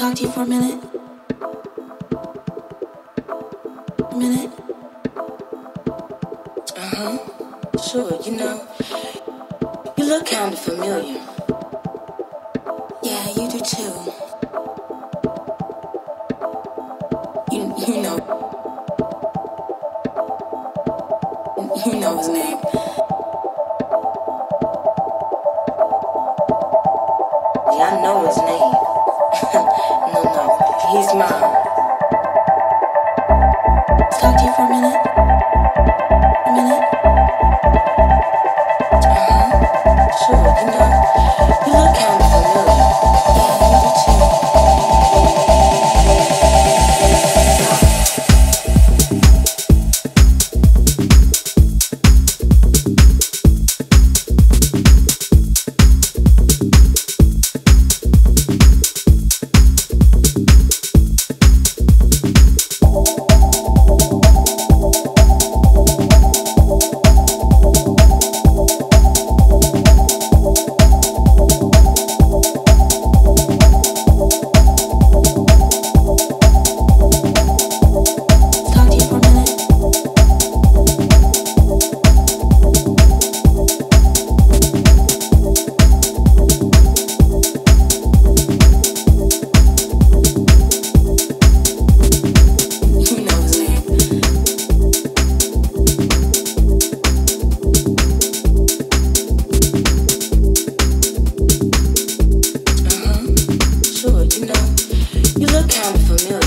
talk to you for a minute? A minute? Uh huh. Sure, you know, you look kind of familiar. Yeah, you do too. You, you know. You know his name. Yeah, I know his name. he's mine. Of familiar.